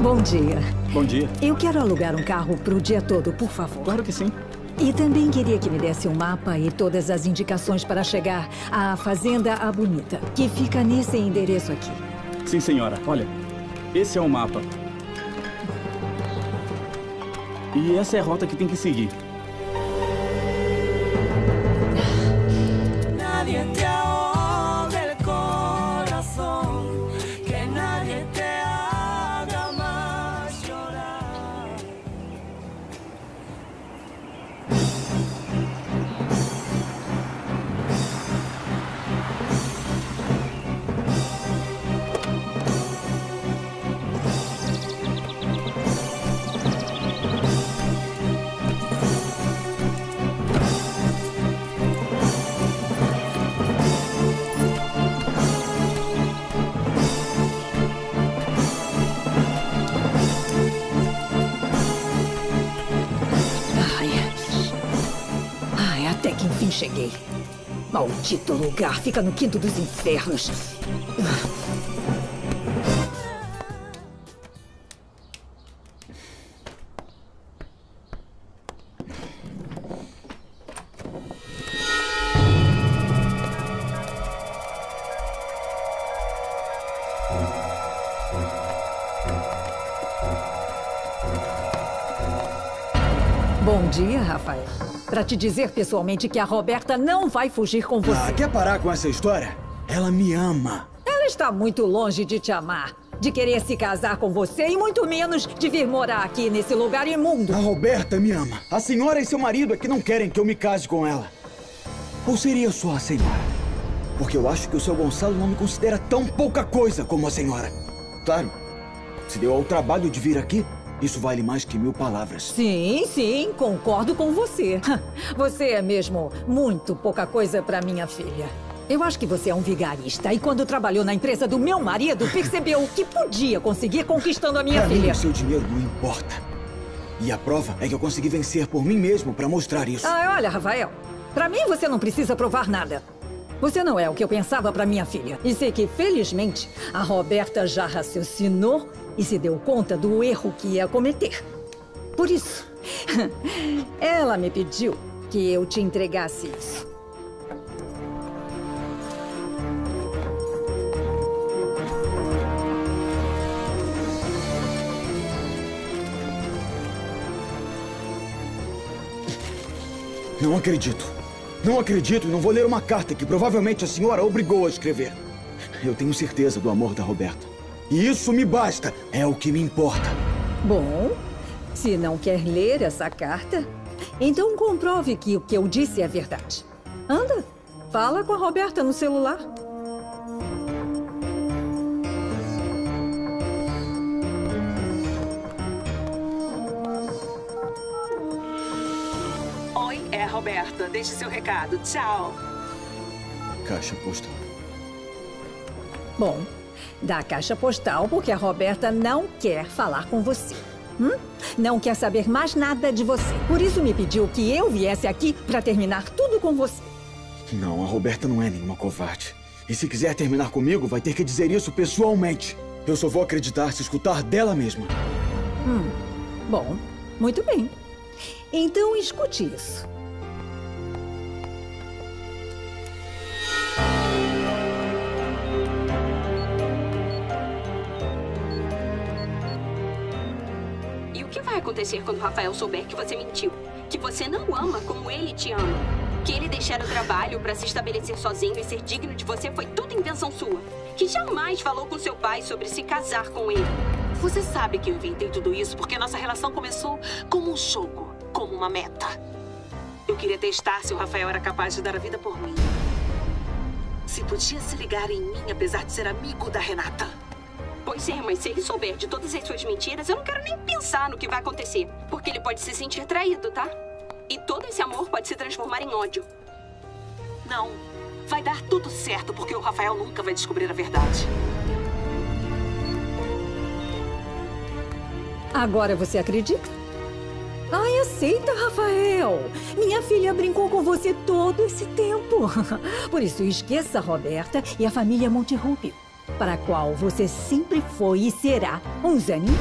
Bom dia. Bom dia. Eu quero alugar um carro pro dia todo, por favor. Claro que sim. E também queria que me desse um mapa e todas as indicações para chegar à Fazenda A Bonita, que fica nesse endereço aqui. Sim, senhora. Olha, esse é o mapa. E essa é a rota que tem que seguir. Enfim cheguei. Maldito lugar, fica no quinto dos infernos. Bom dia, Rafael. Para te dizer pessoalmente que a Roberta não vai fugir com você. Ah, quer parar com essa história? Ela me ama. Ela está muito longe de te amar, de querer se casar com você e muito menos de vir morar aqui nesse lugar imundo. A Roberta me ama. A senhora e seu marido é que não querem que eu me case com ela. Ou seria só a senhora? Porque eu acho que o seu Gonçalo não me considera tão pouca coisa como a senhora. Claro, se deu ao trabalho de vir aqui, isso vale mais que mil palavras. Sim, sim, concordo com você. Você é mesmo muito pouca coisa para minha filha. Eu acho que você é um vigarista e quando trabalhou na empresa do meu marido, percebeu o que podia conseguir conquistando a minha Pra mim, filha. o seu dinheiro não importa. E a prova é que eu consegui vencer por mim mesmo pra mostrar isso. Ah, olha, Rafael. Pra mim você não precisa provar nada. Você não é o que eu pensava pra minha filha. E sei que, felizmente, a Roberta já raciocinou e se deu conta do erro que ia cometer. Por isso, ela me pediu que eu te entregasse isso. Não acredito. Não acredito e não vou ler uma carta que provavelmente a senhora obrigou a escrever. Eu tenho certeza do amor da Roberta. E isso me basta. É o que me importa. Bom, se não quer ler essa carta, então comprove que o que eu disse é verdade. Anda, fala com a Roberta no celular. Oi, é a Roberta. Deixe seu recado. Tchau. Caixa postal. Bom, da caixa postal, porque a Roberta não quer falar com você. Hum? Não quer saber mais nada de você. Por isso me pediu que eu viesse aqui para terminar tudo com você. Não, a Roberta não é nenhuma covarde. E se quiser terminar comigo, vai ter que dizer isso pessoalmente. Eu só vou acreditar se escutar dela mesma. Bom, muito bem. Então escute isso. Acontecer quando Rafael souber que você mentiu? Que você não ama como ele te ama? Que ele deixar o trabalho para se estabelecer sozinho e ser digno de você foi tudo invenção sua? Que jamais falou com seu pai sobre se casar com ele? Você sabe que eu inventei tudo isso porque nossa relação começou como um jogo, como uma meta. Eu queria testar se o Rafael era capaz de dar a vida por mim. Se podia se ligar em mim apesar de ser amigo da Renata. Pois é, mas se ele souber de todas as suas mentiras, eu não quero nem pensar no que vai acontecer. Porque ele pode se sentir traído, tá? E todo esse amor pode se transformar em ódio. Não. Vai dar tudo certo porque o Rafael nunca vai descobrir a verdade. Agora você acredita? Ai, aceita, Rafael. Minha filha brincou com você todo esse tempo. Por isso, esqueça a Roberta e a família Monte Rubio. Para a qual você sempre foi e será um Zé Ninguém.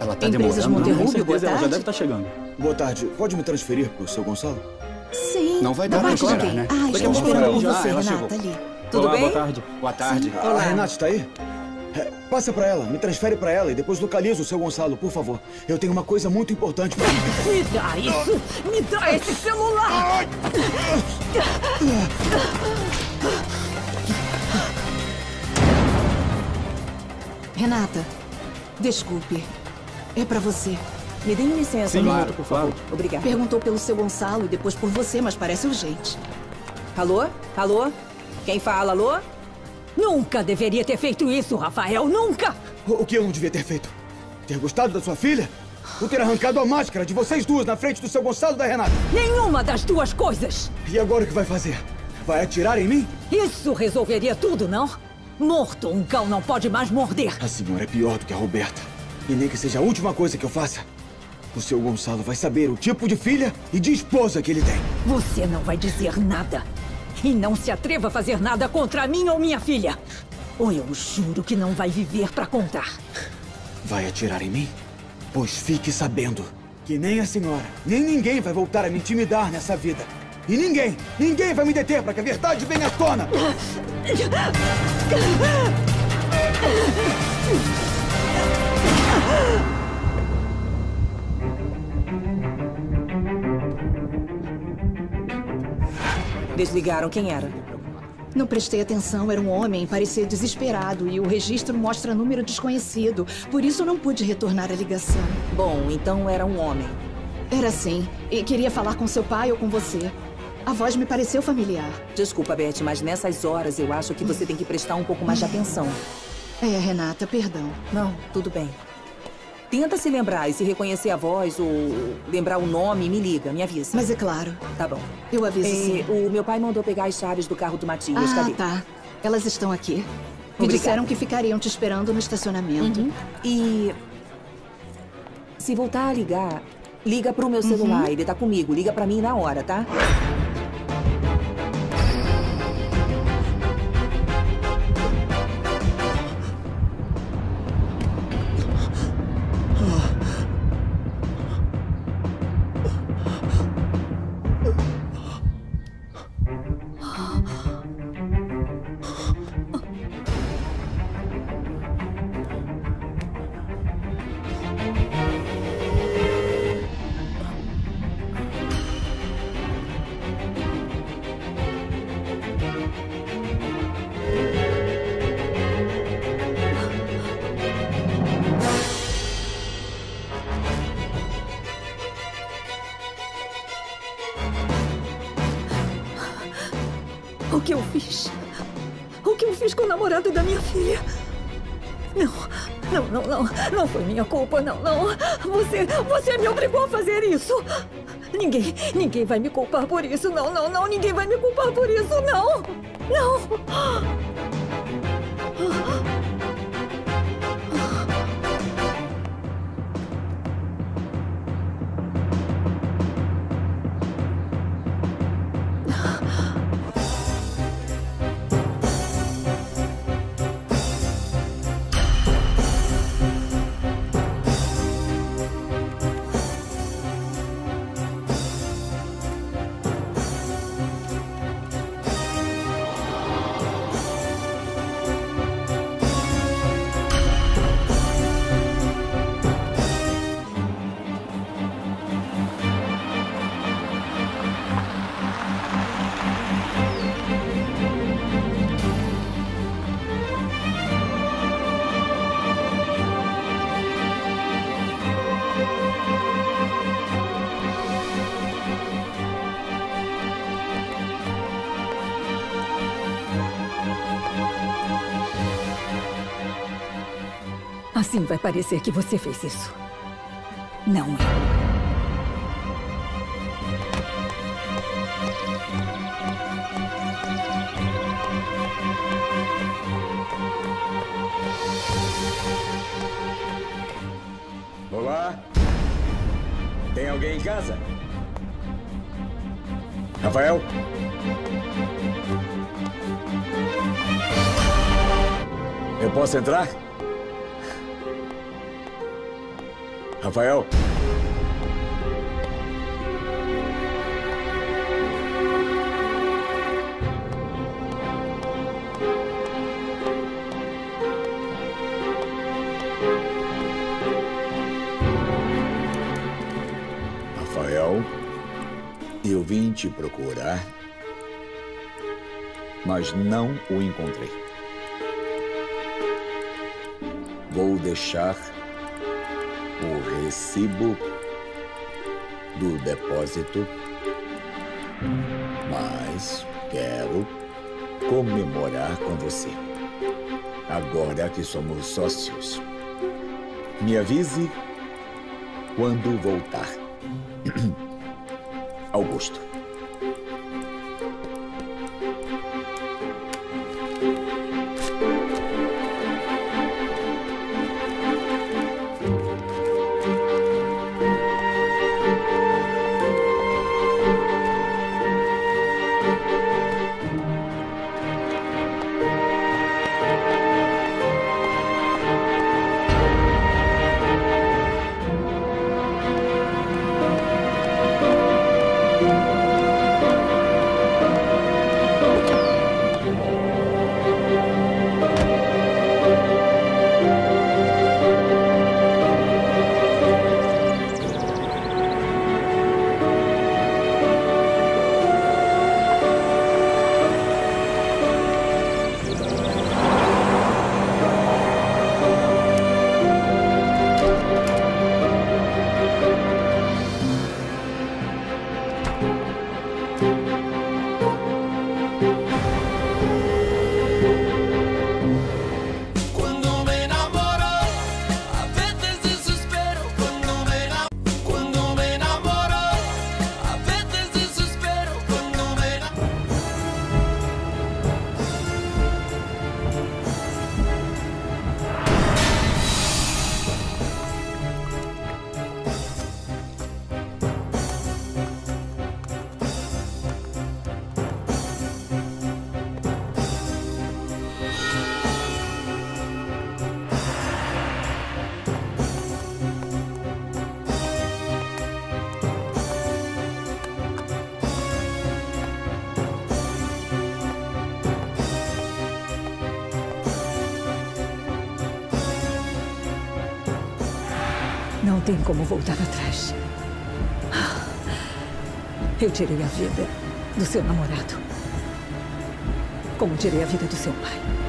Ela tá Empresas demorando. Monterrubio, Com certeza, boa ela já tarde. deve estar chegando. Boa tarde. Pode me transferir pro seu Gonçalo? Sim. Não vai dar esperar, quem? né? Ah, Daqui a pouco esperando já- você, ela Renata, chegou. ali. Tudo Olá, bem? boa tarde. Boa tarde. A Renata está aí? É, passa pra ela, me transfere pra ela e depois localiza o seu Gonçalo, por favor. Eu tenho uma coisa muito importante pra Me dá isso! Me dá esse celular! Renata, desculpe. É pra você. Me dê licença, Sim, um claro, minuto, por claro. favor. Obrigada. Perguntou pelo seu Gonçalo e depois por você, mas parece urgente. Alô? Alô? Quem fala, alô? Nunca deveria ter feito isso, Rafael! Nunca! O o que eu não devia ter feito? Ter gostado da sua filha? Ou ter arrancado a máscara de vocês duas na frente do seu Gonçalo da Renata? Nenhuma das duas coisas! E agora o que vai fazer? Vai atirar em mim? Isso resolveria tudo, não? Morto, um cão não pode mais morder. A senhora é pior do que a Roberta. E nem que seja a última coisa que eu faça. O seu Gonçalo vai saber o tipo de filha e de esposa que ele tem. Você não vai dizer nada. E não se atreva a fazer nada contra mim ou minha filha. Ou eu juro que não vai viver pra contar. Vai atirar em mim? Pois fique sabendo que nem a senhora, nem ninguém vai voltar a me intimidar nessa vida. E ninguém, ninguém vai me deter para que a verdade venha à tona. Desligaram. Quem era? Não prestei atenção, era um homem, parecia desesperado e o registro mostra número desconhecido. Por isso não pude retornar a ligação. Bom, então era um homem. Era assim, e queria falar com seu pai ou com você. A voz me pareceu familiar. Desculpa, Beth, mas nessas horas eu acho que você tem que prestar um pouco mais de atenção. É, Renata, perdão. Não, tudo bem. Tenta se lembrar e se reconhecer a voz ou lembrar o nome, me liga, me avisa. Mas é claro, Tá bom. eu aviso É, sim. o meu pai mandou pegar as chaves do carro do Matias. Ah, Cadê? tá. Elas estão aqui. Me Obrigada. disseram que ficariam te esperando no estacionamento. Uhum. E se voltar a ligar, liga pro Uhum. meu celular. Ele tá comigo. Liga pra mim na hora, tá? Que eu fiz? O que eu fiz com o namorado da minha filha? Não, não, não, não. Não foi minha culpa, não, não. Você, você me obrigou a fazer isso. Ninguém, ninguém vai me culpar por isso. Não, não, não. Ninguém vai me culpar por isso, não. Não. Assim vai parecer que você fez isso. Não é. Olá? Tem alguém em casa? Rafael? Eu posso entrar? Rafael? Rafael, eu vim te procurar, mas não o encontrei. Vou deixar o recibo do depósito, mas quero comemorar com você. Agora que somos sócios. Me avise quando voltar. Augusto. Tem como voltar atrás. Eu tirei a vida do seu namorado. Como tirei a vida do seu pai.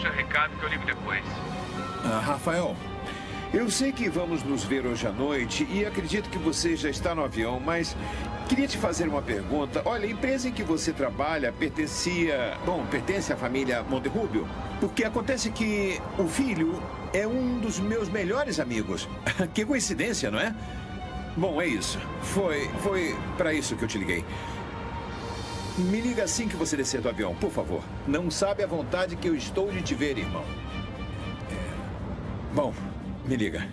Deixa recado que eu ligo depois. Ah, Rafael, eu sei que vamos nos ver hoje à noite e acredito que você já está no avião, mas queria te fazer uma pergunta. Olha, a empresa em que você trabalha pertencia. Bom, pertence à família Monterrubio? Porque acontece que o filho é um dos meus melhores amigos. que coincidência, não é? Bom, é isso. Foi, foi para isso que eu te liguei. Me liga assim que você descer do avião, por favor. Não sabe a vontade que eu estou de te ver, irmão. É... Bom, me liga.